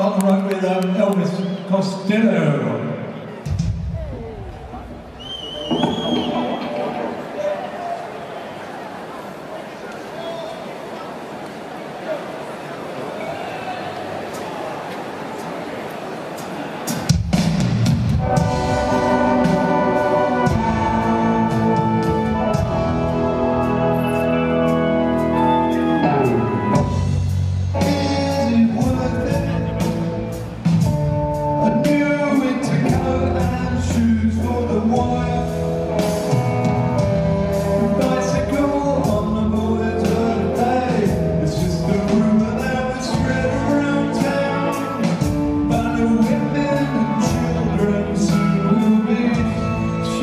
on the road with um, Elvis Costello.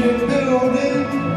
in building